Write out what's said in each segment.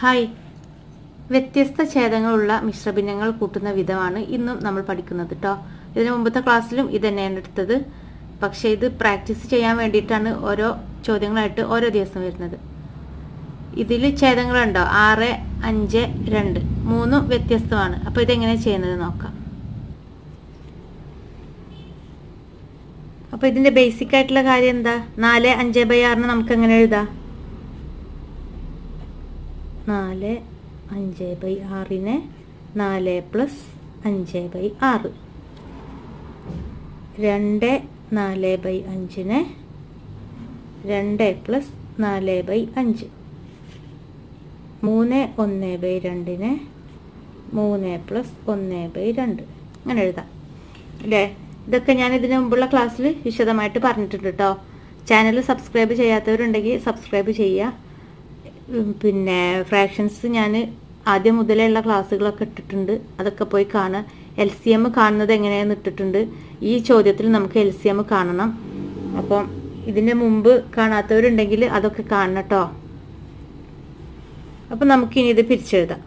Hi. വ്യത്യസ്ത ഛേദങ്ങളുള്ള മിശ്രഭിന്നങ്ങൾ കൂട്ടുന്ന വിധമാണ് ഇന്നും നമ്മൾ പഠിക്കുന്നത് കേട്ടോ ഇതിനു മുമ്പത്തെ ക്ലാസ്സിലും ഇത് തന്നെയാണ് എടുത്തത്. പക്ഷേ ഇത് പ്രാക്ടീസ് ചെയ്യാൻ വേണ്ടിയിട്ടാണ് ഓരോ ചോദ്യങ്ങളായിട്ട് ഓരോ ദിവസം വരുന്നത്. ഇതിൽ ഛേദങ്ങളുണ്ടോ? ആറ് അഞ്ച് രണ്ട്. മൂന്നും വ്യത്യസ്തമാണ്. അപ്പോൾ ഇതെങ്ങനെ ചെയ്യുന്നത് നോക്കാം. അപ്പോൾ ഇതിന്റെ ബേസിക് ആയിട്ടുള്ള കാര്യം എന്താ? നാല് അഞ്ച് ബൈ ആറിന് നമുക്ക് എങ്ങനെ എഴുതാം? നാല് അഞ്ച് ബൈ ആറിന് നാല് പ്ലസ് അഞ്ച് ബൈ ആറ്. രണ്ട് നാല് ബൈ അഞ്ചിന് രണ്ട് പ്ലസ് നാല് ബൈ അഞ്ച്. മൂന്ന് ഒന്ന് ബൈ രണ്ടിന് മൂന്ന് പ്ലസ് ഒന്ന് ബൈ രണ്ട്. അങ്ങനെ എഴുതാം. അല്ലേ? ഇതൊക്കെ ഞാൻ ഇതിനു മുമ്പുള്ള ക്ലാസ്സിൽ വിശദമായിട്ട് പറഞ്ഞിട്ടുണ്ട് കേട്ടോ ചാനൽ സബ്സ്ക്രൈബ് ചെയ്യാത്തവരുണ്ടെങ്കിൽ സബ്സ്ക്രൈബ് ചെയ്യുക. പിന്നെ ഫ്രാക്ഷൻസ് ഞാൻ ആദ്യം മുതലേ ഉള്ള ക്ലാസ്സുകളൊക്കെ ഇട്ടിട്ടുണ്ട്. അതൊക്കെ പോയി കാണുക എൽ സി എം കാണുന്നത് എങ്ങനെയാണെന്ന് ഇട്ടിട്ടുണ്ട്. ഈ ചോദ്യത്തിൽ നമുക്ക് എൽ സി എം കാണണം. അപ്പം ഇതിന് മുമ്പ് കാണാത്തവരുണ്ടെങ്കിൽ അതൊക്കെ കാണണം കേട്ടോ അപ്പം നമുക്കിനി ഇത് പിരിച്ചെഴുതാം.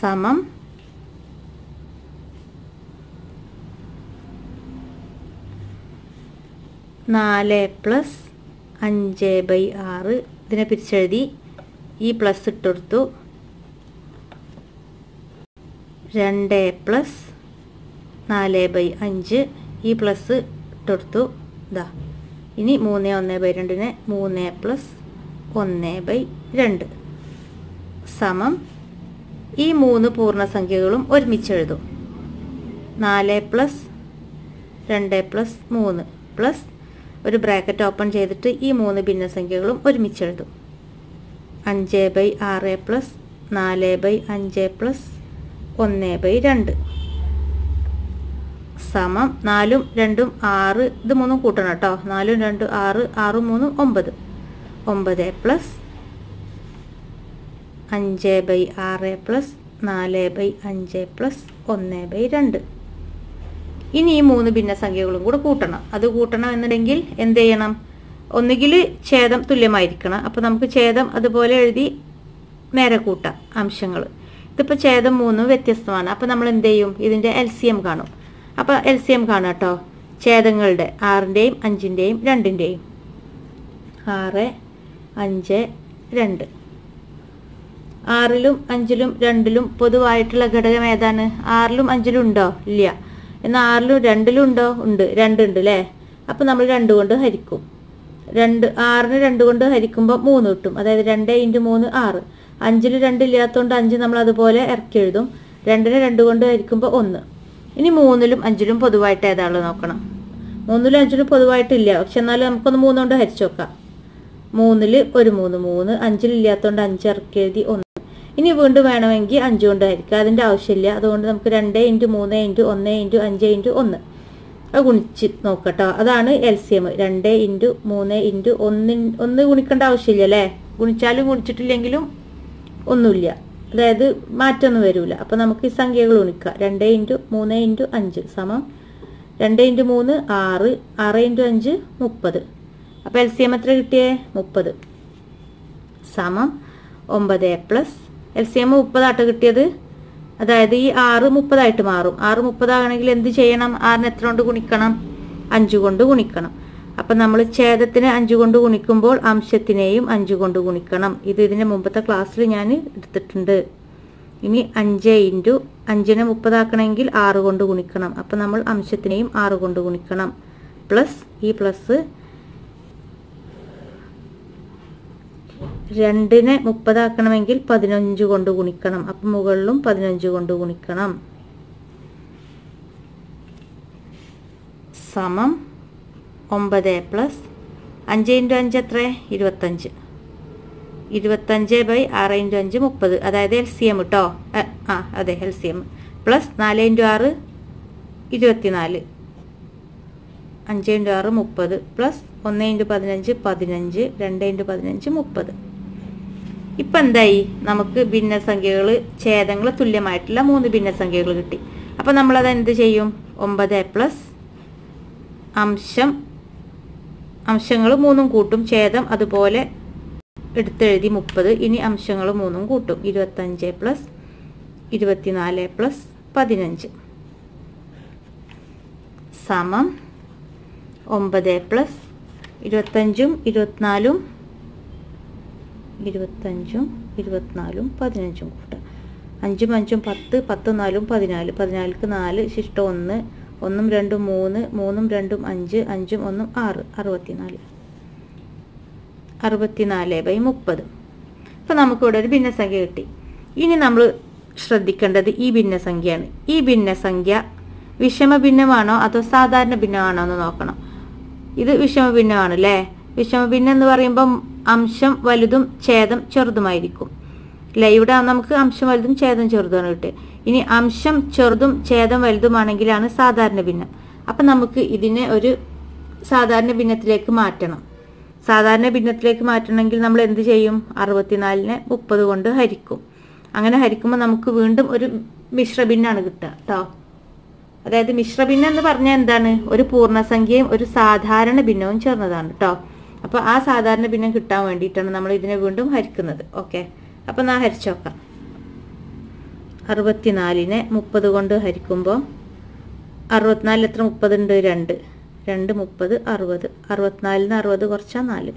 സമം നാല് പ്ലസ് അഞ്ച് ബൈ ആറ്. ഇതിനെ പിരിച്ചെഴുതി ഈ പ്ലസ് ഇട്ടെടുത്തു. രണ്ട് പ്ലസ് നാല് ബൈ അഞ്ച്. ഈ പ്ലസ് ഇട്ടെടുത്തു. ഇതാ ഇനി മൂന്ന് ഒന്ന് ബൈ രണ്ടിന് മൂന്ന് പ്ലസ് ഒന്ന് ബൈ രണ്ട്. സമം ഈ മൂന്ന് പൂർണസംഖ്യകളും ഒരുമിച്ച് എഴുതും. നാല് പ്ലസ് രണ്ട് പ്ലസ് മൂന്ന് പ്ലസ് ഒരു ബ്രാക്കറ്റ് ഓപ്പൺ ചെയ്തിട്ട് ഈ മൂന്ന് ഭിന്നസംഖ്യകളും ഒരുമിച്ച് എഴുതും. അഞ്ച് ബൈ ആറ് പ്ലസ് നാല് ബൈ അഞ്ച് പ്ലസ് ഒന്ന് ബൈ രണ്ട്. സമം നാലും രണ്ടും ആറ് ഇത് മൂന്നും കൂട്ടണം കേട്ടോ. നാലും രണ്ടും ആറ് ആറും മൂന്നും ഒമ്പത്. ഒമ്പത് പ്ലസ് അഞ്ച് ബൈ ആറ് പ്ലസ് നാല് ബൈ അഞ്ച് പ്ലസ് ഒന്ന് ബൈ രണ്ട്. ഇനി ഈ മൂന്ന് ഭിന്നസംഖ്യകളും കൂടെ കൂട്ടണം. അത് കൂട്ടണം എന്നുണ്ടെങ്കിൽ എന്ത് ചെയ്യണം? ഒന്നുകിൽ ഛേദം തുല്യമായിരിക്കണം. അപ്പോൾ നമുക്ക് ഛേദം അതുപോലെ എഴുതി നേരെ കൂട്ടാം അംശങ്ങൾ. ഇതിപ്പോൾ ഛേദം മൂന്നും വ്യത്യസ്തമാണ്. അപ്പോൾ നമ്മൾ എന്ത് ചെയ്യും? ഇതിന്റെ എൽ സി എം കാണും. അപ്പോൾ എൽ സി എം കാണാം കേട്ടോ. ഛേദങ്ങളുടെ ആറിന്റെയും അഞ്ചിന്റെയും രണ്ടിന്റെയും ആറ് അഞ്ച് രണ്ട്. ആറിലും അഞ്ചിലും രണ്ടിലും പൊതുവായിട്ടുള്ള ഘടകം ഏതാണ്? ആറിലും അഞ്ചിലും ഉണ്ടോ? ഇല്ല. എന്നാൽ ആറിലും രണ്ടിലും ഉണ്ടോ? ഉണ്ട്. രണ്ടുണ്ട് അല്ലേ അപ്പം നമ്മൾ രണ്ട് കൊണ്ട് ഹരിക്കും. രണ്ട് ആറിന് രണ്ട് കൊണ്ട് ഹരിക്കുമ്പോൾ മൂന്ന് കിട്ടും. അതായത് രണ്ട് ഇന്റു മൂന്ന് ആറ്. അഞ്ചിൽ രണ്ടില്ലാത്തതുകൊണ്ട് അഞ്ച് നമ്മൾ അതുപോലെ ഇറക്കി എഴുതും. രണ്ടിന് രണ്ട് കൊണ്ട് ഹരിക്കുമ്പോൾ ഒന്ന്. ഇനി മൂന്നിലും അഞ്ചിലും പൊതുവായിട്ട് ഏതാണുള്ളത് നോക്കണം? മൂന്നിലും അഞ്ചിലും പൊതുവായിട്ടില്ല. പക്ഷെ എന്നാലും നമുക്കൊന്ന് മൂന്നുകൊണ്ട് ഹരിച്ചു നോക്കാം. മൂന്നിൽ ഒരു മൂന്ന് മൂന്ന്. അഞ്ചിലില്ലാത്തതുകൊണ്ട് അഞ്ച് ഇറക്കി എഴുതി ഒന്ന്. ഇനി വീണ്ടും വേണമെങ്കിൽ അഞ്ച് കൊണ്ട് ഹരിക്കുക അതിന്റെ ആവശ്യമില്ല. അതുകൊണ്ട് നമുക്ക് രണ്ട് ഇന്റു മൂന്ന് ഇന്റു ഒന്ന് ഇന്റു അഞ്ച് ഇന്റു ഒന്ന്. അത് ഗുണിച്ച് നോക്കട്ടോ. അതാണ് എൽ സി എം രണ്ട് ഇന്റു മൂന്ന് ഇന്റു ഒന്ന് ഒന്ന് ഗുണിക്കേണ്ട ആവശ്യമില്ല അല്ലേ? ഗുണിച്ചാലും ഗുണിച്ചിട്ടില്ലെങ്കിലും ഒന്നുമില്ല. അതായത് മാറ്റമൊന്നും വരില്ല അപ്പോൾ നമുക്ക് ഈ സംഖ്യകൾ ഗുണിക്കാം. രണ്ട് ഇന്റു മൂന്ന് ഇന്റു അഞ്ച് സമം രണ്ട് ഇന്റു മൂന്ന് ആറ് ആറ് ഇന്റു അഞ്ച് മുപ്പത്. അപ്പോൾ എൽ സി എം എത്ര കിട്ടിയേ? മുപ്പത്. സമം ഒമ്പത് പ്ലസ് എൽ സി എം മുപ്പതായിട്ട് കിട്ടിയത്. അതായത് ഈ ആറ് മുപ്പതായിട്ട് മാറും. ആറ് മുപ്പതാണെങ്കിൽ എന്ത് ചെയ്യണം? ആറിന് എത്ര കൊണ്ട് ഗുണിക്കണം? അഞ്ച് കൊണ്ട് ഗുണിക്കണം. അപ്പം നമ്മൾ ഛേദത്തിന് അഞ്ച് കൊണ്ട് ഗുണിക്കുമ്പോൾ അംശത്തിനെയും അഞ്ച് കൊണ്ട് ഗുണിക്കണം. ഇത് ഇതിന്റെ മുമ്പത്തെ ക്ലാസ്സിൽ ഞാൻ എടുത്തിട്ടുണ്ട്. ഇനി അഞ്ച് ഇന്റു അഞ്ചിനെ മുപ്പതാക്കണമെങ്കിൽ ആറ് കൊണ്ട് ഗുണിക്കണം. അപ്പം നമ്മൾ അംശത്തിനെയും ആറ് കൊണ്ട് ഗുണിക്കണം. പ്ലസ് ഈ പ്ലസ് രണ്ടിനെ മുപ്പതാക്കണമെങ്കിൽ പതിനഞ്ച് കൊണ്ട് ഗുണിക്കണം. അപ്പം മുകളിലും പതിനഞ്ച് കൊണ്ട് ഗുണിക്കണം. സമം ഒമ്പത് പ്ലസ് അഞ്ച് ഇന്റു അഞ്ച് എത്ര? ഇരുപത്തഞ്ച്. ഇരുപത്തഞ്ച് ബൈ ആറ് ഇന്റു അഞ്ച് മുപ്പത്. അതായത് എൽ സി എം കേട്ടോ ആ അതെ എൽ സി എം പ്ലസ് നാല് ഇന്റു ആറ് ഇരുപത്തിനാല്. അഞ്ച് ഇന്റു ആറ് മുപ്പത്. പ്ലസ് ഒന്ന് ഇന്റു പതിനഞ്ച് പതിനഞ്ച്. രണ്ട് ഇന്റു പതിനഞ്ച് മുപ്പത്. ഇപ്പം എന്തായി? നമുക്ക് ഭിന്നസംഖ്യകൾ ഛേദങ്ങൾ തുല്യമായിട്ടുള്ള മൂന്ന് ഭിന്നസംഖ്യകൾ കിട്ടി. അപ്പം നമ്മളത് എന്ത് ചെയ്യും? ഒമ്പത് പ്ലസ് അംശം അംശങ്ങൾ മൂന്നും കൂട്ടും ഛേദം അതുപോലെ എടുത്തെഴുതി മുപ്പത് ഇനി അംശങ്ങൾ മൂന്നും കൂട്ടും. ഇരുപത്തഞ്ച് പ്ലസ് ഇരുപത്തിനാല് പ്ലസ് പതിനഞ്ച്. സമം ഒമ്പത് പ്ലസ് ഇരുപത്തഞ്ചും ഇരുപത്തിനാലും ഇരുപത്തഞ്ചും ഇരുപത്തിനാലും പതിനഞ്ചും കൂട്ടുക അഞ്ചും അഞ്ചും പത്ത് പത്ത് നാലും പതിനാല്. പതിനാലിക്ക് നാല് ശിഷ്ടം ഒന്ന് ഒന്നും രണ്ടും മൂന്ന് മൂന്നും രണ്ടും അഞ്ച് അഞ്ചും ഒന്നും ആറ്. അറുപത്തിനാല്. അറുപത്തിനാല് ബൈ മുപ്പത്. ഇപ്പം നമുക്കിവിടെ ഒരു ഭിന്നസംഖ്യ കിട്ടി. ഇനി നമ്മൾ ശ്രദ്ധിക്കേണ്ടത് ഈ ഭിന്നസംഖ്യയാണ്. ഈ ഭിന്നസംഖ്യ വിഷമ ഭിന്നമാണോ അതോ സാധാരണ ഭിന്നമാണോ എന്ന് നോക്കണം. ഇത് വിഷമ ഭിന്നമാണ് അല്ലേ വിഷമ ഭിന്നം എന്ന് പറയുമ്പം അംശം വലുതും ഛേദം ചെറുതുമായിരിക്കും. ഇവിടെ നമുക്ക് അംശം വലുതും ഛേദം ചെറുതുമാണ് കിട്ടുക. ഇനി അംശം ചെറുതും ഛേദം വലുതുമാണെങ്കിലാണ് സാധാരണ ഭിന്നം. അപ്പം നമുക്ക് ഇതിനെ ഒരു സാധാരണ ഭിന്നത്തിലേക്ക് മാറ്റണം. സാധാരണ ഭിന്നത്തിലേക്ക് മാറ്റണമെങ്കിൽ നമ്മൾ എന്ത് ചെയ്യും? അറുപത്തിനാലിനെ മുപ്പത് കൊണ്ട് ഹരിക്കും. അങ്ങനെ ഹരിക്കുമ്പോൾ നമുക്ക് വീണ്ടും ഒരു മിശ്രഭിന്നാണ് കിട്ടുക കേട്ടോ അതായത് മിശ്രഭിന്നം എന്ന് പറഞ്ഞാൽ എന്താണ്? ഒരു പൂർണസംഖ്യയും ഒരു സാധാരണ ഭിന്നവും ചേർന്നതാണ് കേട്ടോ അപ്പോൾ ആ സാധാരണ ഭിന്നം കിട്ടാൻ വേണ്ടിയിട്ടാണ് നമ്മൾ ഇതിനെ വീണ്ടും ഹരിക്കുന്നത്. ഓക്കെ അപ്പോൾ നാ ഹരിച്ചു നോക്കാം. അറുപത്തിനാലിനെ മുപ്പത് കൊണ്ട് ഹരിക്കുമ്പോൾ അറുപത്തിനാലിൽ എത്ര മുപ്പതുണ്ട്? രണ്ട്. രണ്ട് മുപ്പത് അറുപത്. അറുപത്തിനാലിന് അറുപത് കുറച്ചാൽ നാല്.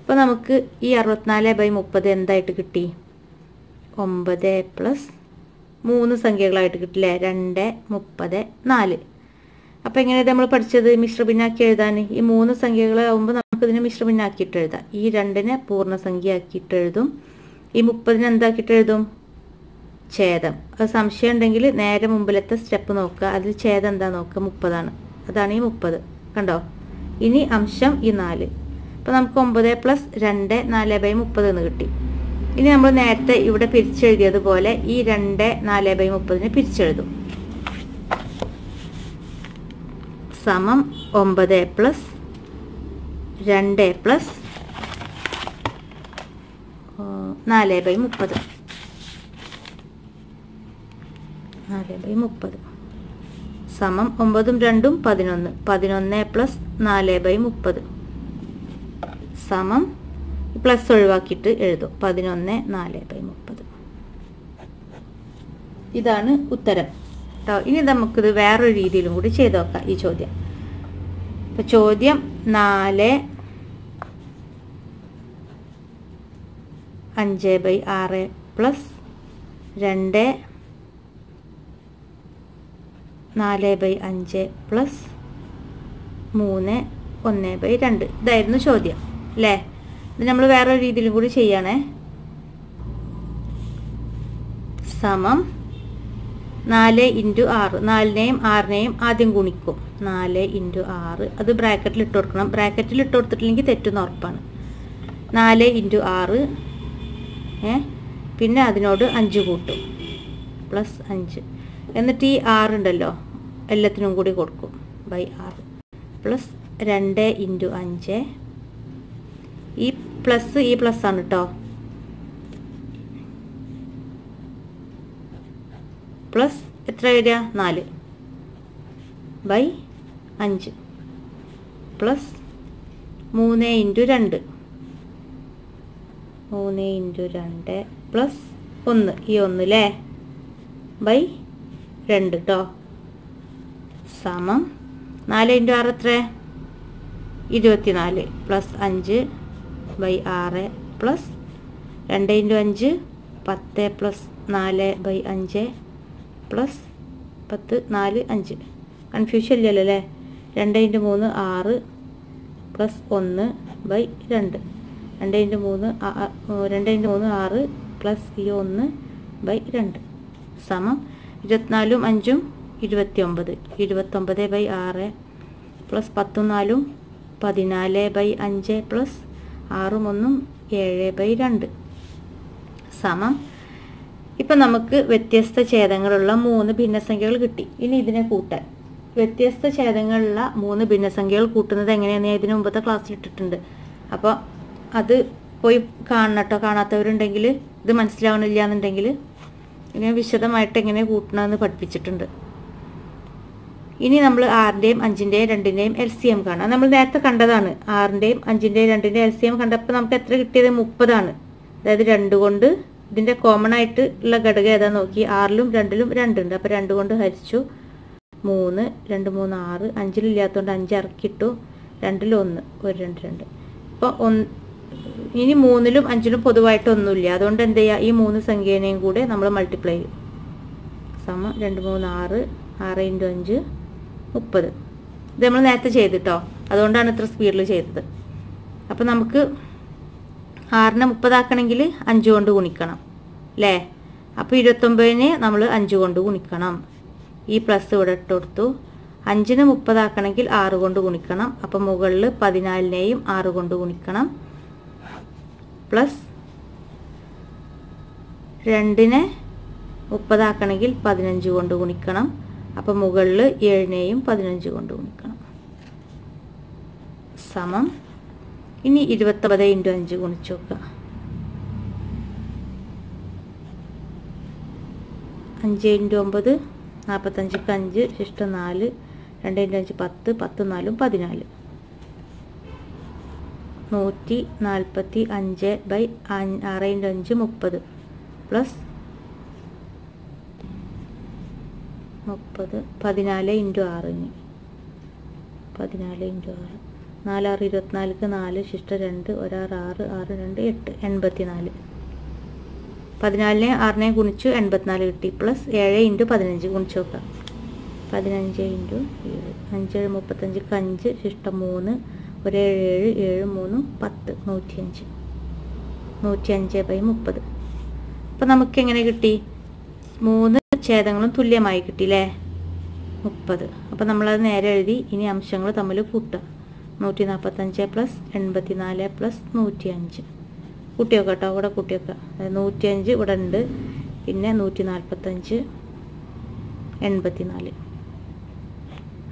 അപ്പോൾ നമുക്ക് ഈ അറുപത്തിനാല് ബൈ മുപ്പത് എന്തായിട്ട് കിട്ടി? ഒമ്പത് പ്ലസ് മൂന്ന് സംഖ്യകളായിട്ട് കിട്ടില്ലേ? രണ്ട് മുപ്പത് നാല്. അപ്പോൾ എങ്ങനെയാണ് നമ്മൾ പഠിച്ചത്? മിശ്രഭിന്നാക്കി എഴുതാൻ. ഈ മൂന്ന് സംഖ്യകളാകുമ്പോൾ നമുക്കിതിനെ മിശ്രമിനാക്കിയിട്ട് എഴുതാം. ഈ രണ്ടിനെ പൂർണസംഖ്യ ആക്കിയിട്ട് എഴുതും ഈ മുപ്പതിനെ എന്താക്കിയിട്ട് എഴുതും? ഛേദം. അത് സംശയം ഉണ്ടെങ്കിൽ നേരെ മുമ്പിലത്തെ സ്റ്റെപ്പ് നോക്കുക. അതിൽ ഛേദം എന്താ നോക്കുക? മുപ്പതാണ്. അതാണ് ഈ മുപ്പത്. കണ്ടോ? ഇനി അംശം ഈ നാല്. അപ്പോൾ നമുക്ക് ഒമ്പത് പ്ലസ് രണ്ട് നാല് ബൈ മുപ്പത് എന്ന് കിട്ടി. ഇനി നമ്മൾ നേരത്തെ ഇവിടെ പിരിച്ചെഴുതിയതുപോലെ ഈ രണ്ട് നാല് ബൈ മുപ്പതിന് പിരിച്ചെഴുതും. സമം ഒമ്പത് പ്ലസ് രണ്ട് പ്ലസ് നാല് ബൈ മുപ്പത്. നാല് ബൈ മുപ്പത്. സമം ഒമ്പതും രണ്ടും പതിനൊന്ന്. പതിനൊന്ന് പ്ലസ് നാല് ബൈ മുപ്പത്. സമം പ്ലസ് ഒഴിവാക്കിയിട്ട് എഴുതും. പതിനൊന്ന് നാല് ബൈ മുപ്പത്. ഇതാണ് ഉത്തരം. കേട്ടോ ഇനി നമുക്കിത് വേറൊരു രീതിയിലും കൂടി ചെയ്ത് നോക്കാം ഈ ചോദ്യം. അപ്പം ചോദ്യം നാല് അഞ്ച് ബൈ ആറ് പ്ലസ് രണ്ട് നാല് ബൈ അഞ്ച് പ്ലസ് മൂന്ന് ഒന്ന് ബൈ രണ്ട്. ഇതായിരുന്നു ചോദ്യം അല്ലേ? ഇത് നമ്മൾ വേറൊരു രീതിയിലും കൂടി ചെയ്യണേ. സമം നാല് ഇന്റു ആറ്. നാലിനെയും ആറിനെയും ആദ്യം ഗുണിക്കും. നാല് ഇന്റു ആറ്. അത് ബ്രാക്കറ്റിൽ ഇട്ട് കൊടുക്കണം. ബ്രാക്കറ്റിൽ ഇട്ട് കൊടുത്തിട്ടില്ലെങ്കിൽ തെറ്റുന്ന ഉറപ്പാണ്. നാല് ഇന്റു ആറ് പിന്നെ അതിനോട് അഞ്ച് കൂട്ടും. പ്ലസ് അഞ്ച്. എന്നിട്ട് ഈ ആറുണ്ടല്ലോ എല്ലാത്തിനും കൂടി കൊടുക്കും. ബൈ ആറ്. പ്ലസ് രണ്ട് ഇന്റു അഞ്ച്. ഈ പ്ലസ് ഈ പ്ലസ് ആണ് കേട്ടോ പ്ലസ് എത്ര വരിക? നാല്. ബൈ അഞ്ച്. പ്ലസ് മൂന്ന് ഇന്റു രണ്ട്. മൂന്ന് ഇന്റു രണ്ട് പ്ലസ് ഒന്ന്. ഈ ഒന്ന് അല്ലേ ബൈ രണ്ട് കേട്ടോ സമം നാല് ഇന്റു ആറ് എത്ര? ഇരുപത്തിനാല് പ്ലസ് അഞ്ച് ബൈ ആറ് പ്ലസ് രണ്ട് ഇന്റു അഞ്ച് പത്ത് പ്ലസ് നാല് ബൈ അഞ്ച് പ്ലസ് പത്ത് നാല് അഞ്ച്. കൺഫ്യൂഷൻ ഇല്ലല്ലോ അല്ലേ? രണ്ട് ഇന്റു മൂന്ന് ആറ് പ്ലസ് ഒന്ന് ബൈ രണ്ട്. രണ്ട് ഇന്റു മൂന്ന് രണ്ട് ഇന്റു മൂന്ന് ആറ് പ്ലസ് ഈ ഒന്ന് ബൈ രണ്ട് സമം ഇരുപത്തിനാലും അഞ്ചും ഇരുപത്തി ഒമ്പത് ഇരുപത്തൊമ്പത് ബൈ ആറ് പ്ലസ് പത്തൊന്നാലും നാലും പതിനാല് ബൈ അഞ്ച് പ്ലസ് ആറും ഒന്നും ഏഴ് ബൈ രണ്ട് സമം. ഇപ്പം നമുക്ക് വ്യത്യസ്ത ഛേദങ്ങളുള്ള മൂന്ന് ഭിന്നസംഖ്യകൾ കിട്ടി. ഇനി ഇതിനെ കൂട്ടാൻ. വ്യത്യസ്ത ഛേദങ്ങളുള്ള മൂന്ന് ഭിന്നസംഖ്യകൾ കൂട്ടുന്നത് എങ്ങനെയാണെന്ന് ഞാൻ ഇതിനു മുമ്പത്തെ ക്ലാസ്സിൽ ഇട്ടിട്ടുണ്ട്. അപ്പോൾ അത് പോയി കാണണം കേട്ടോ കാണാത്തവരുണ്ടെങ്കിൽ ഇത് മനസ്സിലാവണില്ല എന്നുണ്ടെങ്കിൽ ഇങ്ങനെ വിശദമായിട്ട് എങ്ങനെ കൂട്ടണമെന്ന് പഠിപ്പിച്ചിട്ടുണ്ട്. ഇനി നമ്മൾ ആറിന്റെയും അഞ്ചിന്റെയും രണ്ടിന്റെയും എൽ സി എം കാണാം. നമ്മൾ നേരത്തെ കണ്ടതാണ് ആറിന്റെയും അഞ്ചിന്റെയും രണ്ടിന്റെയും എൽ സി എം കണ്ടപ്പോൾ നമുക്ക് എത്ര കിട്ടിയത്? മുപ്പതാണ്. അതായത് രണ്ട് കൊണ്ട് ഇതിന്റെ കോമൺ ആയിട്ട് ഉള്ള ഘടകം ഏതാ നോക്കി? ആറിലും രണ്ടിലും രണ്ടുണ്ട്. അപ്പോൾ രണ്ട് കൊണ്ട് ഹരിച്ചു. മൂന്ന് രണ്ട് മൂന്ന് ആറ് അഞ്ചിലില്ലാത്തതുകൊണ്ട് അഞ്ച് ഇറക്കിയിട്ടു. രണ്ടിലൊന്ന് ഒരു രണ്ട് രണ്ട്. ഇപ്പോൾ ഒന്ന് ഇനി മൂന്നിലും അഞ്ചിലും പൊതുവായിട്ട് ഒന്നുമില്ല അതുകൊണ്ട് എന്ത് ചെയ്യുക? ഈ മൂന്ന് സംഖ്യേനെയും കൂടെ നമ്മൾ മൾട്ടിപ്ലൈ ചെയ്യും. സമ രണ്ട് മൂന്ന് ആറ് ആറ് ഇന്റു അഞ്ച് മുപ്പത്. ഇത് നമ്മൾ നേരത്തെ ചെയ്തിട്ടോ അതുകൊണ്ടാണ് ഇത്ര സ്പീഡിൽ ചെയ്തത്. അപ്പോൾ നമുക്ക് ആറിനെ മുപ്പതാക്കണമെങ്കിൽ അഞ്ച് കൊണ്ട് ഗുണിക്കണം. അല്ലേ അപ്പോൾ ഇരുപത്തൊമ്പതിന് നമ്മൾ അഞ്ച് കൊണ്ട് ഗുണിക്കണം. ഈ പ്ലസ് ഇവിടെ ഇട്ട് കൊടുത്തു. അഞ്ചിന് മുപ്പതാക്കണമെങ്കിൽ ആറ് കൊണ്ട് ഗുണിക്കണം. അപ്പോൾ മുകളിൽ പതിനാലിനെയും ആറ് കൊണ്ട് ഗുണിക്കണം. പ്ലസ് രണ്ടിനെ മുപ്പതാക്കണമെങ്കിൽ പതിനഞ്ച് കൊണ്ട് ഗുണിക്കണം. അപ്പം മുകളിൽ ഏഴിനെയും പതിനഞ്ച് കൊണ്ട് ഗുണിക്കണം. സമം. ഇനി ഇരുപത്തൊമ്പത് ഇന്റു അഞ്ച് ഗുണിച്ച് നോക്കുക. അഞ്ച് ഇന്റു ഒമ്പത് നാൽപ്പത്തഞ്ചിക്ക് അഞ്ച് ശിഷ്ടം നാല് രണ്ട് ഇന്റു അഞ്ച് പത്ത് പത്ത് നാലും പതിനാല്. നൂറ്റി നാൽപ്പത്തി അഞ്ച് ബൈ ആറ് ഇന്റു അഞ്ച് മുപ്പത്. പ്ലസ് മുപ്പത്. പതിനാല് ഇന്റു ആറിന് പതിനാല് ഇന്റു ആറ്. നാലാറ് ഇരുപത്തിനാലിക്ക് നാല് ശിഷ്ട രണ്ട് ഒരാറ് ആറ് ആറ് രണ്ട് എട്ട് എൺപത്തി നാല് പതിനാലിനെ ആറിനെ ഗുണിച്ചു എൺപത്തിനാല് കിട്ടി. പ്ലസ് ഏഴ് ഇന്റു പതിനഞ്ച് ഗുണിച്ച് നോക്കാം. പതിനഞ്ച് ഇന്റു ഏഴ്. അഞ്ചേഴ് മുപ്പത്തഞ്ചിക്ക് അഞ്ച് ശിഷ്ടം മൂന്ന് ഒരേഴ് ഏഴ് ഏഴ് മൂന്ന് പത്ത് നൂറ്റിയഞ്ച്. നൂറ്റിയഞ്ച് ബൈ മുപ്പത്. അപ്പം നമുക്ക് എങ്ങനെ കിട്ടി? മൂന്ന് ഛേദങ്ങളും തുല്യമായി കിട്ടി കിട്ടിയില്ലേ? മുപ്പത്. അപ്പം നമ്മളത് നേരെ എഴുതി ഇനി അംശങ്ങൾ തമ്മിൽ കൂട്ടുക. നൂറ്റി നാൽപ്പത്തഞ്ച് പ്ലസ് എൺപത്തി നാല് പ്ലസ് നൂറ്റി അഞ്ച് കൂട്ടിയൊക്കെ. കേട്ടോ ഇവിടെ കൂട്ടിയൊക്കെ നൂറ്റിയഞ്ച് ഇവിടെ ഉണ്ട്. പിന്നെ നൂറ്റി നാൽപ്പത്തഞ്ച് എൺപത്തി നാല്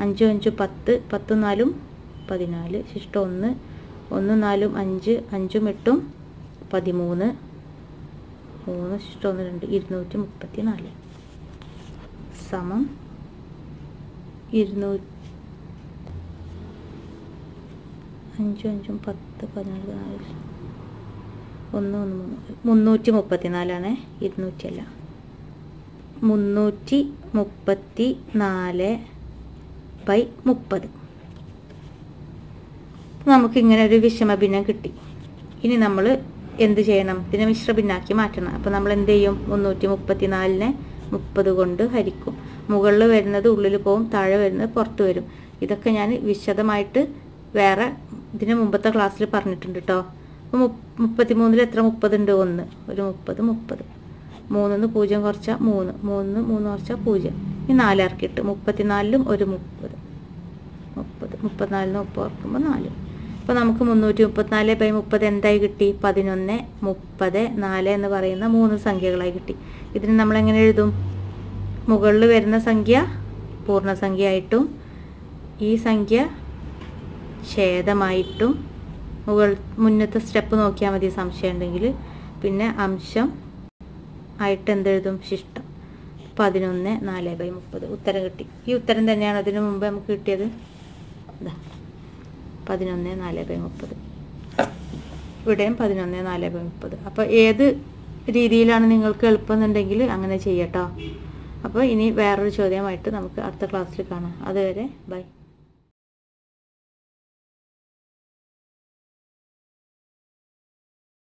അഞ്ചും അഞ്ചും പത്ത് പത്തും നാലും പതിനാല് ശിഷ്ടം ഒന്ന് ഒന്ന് നാലും അഞ്ച് അഞ്ചും എട്ടും പതിമൂന്ന് മൂന്ന് ശിഷ്ടം ഒന്ന് രണ്ട് ഇരുന്നൂറ്റി മുപ്പത്തി നാല് സമം ഇരുന്നൂറ്റി അഞ്ചും അഞ്ചും പത്ത് പതിനാല് നാല് ഒന്ന് ഒന്ന് മൂന്ന് മുന്നൂറ്റി മുപ്പത്തി നാലാണ് ഇരുന്നൂറ്റിയല്ല. മുന്നൂറ്റി മുപ്പത്തി നാല് ബൈ മുപ്പത്. നമുക്കിങ്ങനെ ഒരു വിഷമ ഭിന്നം കിട്ടി. ഇനി നമ്മൾ എന്ത് ചെയ്യണം? ഇതിനെ മിശ്ര ഭിന്നാക്കി മാറ്റണം. അപ്പോൾ നമ്മൾ എന്ത് ചെയ്യും? മുന്നൂറ്റി മുപ്പത്തി നാലിനെ മുപ്പത് കൊണ്ട് ഹരിക്കും. മുകളിൽ വരുന്നത് ഉള്ളിൽ പോവും താഴെ വരുന്നത് പുറത്ത് വരും. ഇതൊക്കെ ഞാൻ വിശദമായിട്ട് വേറെ ഇതിന് മുമ്പത്തെ ക്ലാസ്സിൽ പറഞ്ഞിട്ടുണ്ട് കേട്ടോ അപ്പോൾ മുപ്പത്തി മൂന്നിൽ എത്ര മുപ്പതുണ്ട് ഒന്ന്. ഒരു മുപ്പത് മുപ്പത്. മൂന്നിന്ന് പൂജ്യം കുറച്ചാൽ മൂന്ന്. മൂന്ന് മൂന്ന് കുറച്ചാൽ പൂജ്യം. ഈ നാലിറക്കിയിട്ട് മുപ്പത്തിനാലിലും ഒരു മുപ്പത്. മുപ്പത്. മുപ്പത്തിനാലിന് മുപ്പത് ഓർക്കുമ്പോൾ നാല്. അപ്പോൾ നമുക്ക് മുന്നൂറ്റി മുപ്പത്തിനാല് ബൈ മുപ്പത് എന്തായി കിട്ടി? പതിനൊന്ന് മുപ്പത് നാല് എന്ന് പറയുന്ന മൂന്ന് സംഖ്യകളായി കിട്ടി. ഇതിന് നമ്മൾ എങ്ങനെ എഴുതും? മുകളിൽ വരുന്ന സംഖ്യ പൂർണസംഖ്യ ആയിട്ടും ഈ സംഖ്യ ഛേദമായിട്ടും മുകൾ മുന്നത്തെ സ്റ്റെപ്പ് നോക്കിയാൽ മതി സംശയം ഉണ്ടെങ്കിൽ. പിന്നെ അംശം ആയിട്ട് എന്തെഴുതും ശിഷ്ടം. പതിനൊന്ന് നാല് ബൈ മുപ്പത്. ഉത്തരം കിട്ടി. ഈ ഉത്തരം തന്നെയാണ് അതിനു മുമ്പ് നമുക്ക് കിട്ടിയത്. പതിനൊന്ന് നാല് ബൈ മുപ്പത്. ഇവിടെയും പതിനൊന്ന് നാല് ബൈ മുപ്പത്. അപ്പോൾ ഏത് രീതിയിലാണ് നിങ്ങൾക്ക് എളുപ്പമെന്നുണ്ടെങ്കിൽ അങ്ങനെ ചെയ്യട്ടോ. അപ്പോൾ ഇനി വേറൊരു ചോദ്യമായിട്ട് നമുക്ക് അടുത്ത ക്ലാസ്സിൽ കാണാം. അതുവരെ ബൈ.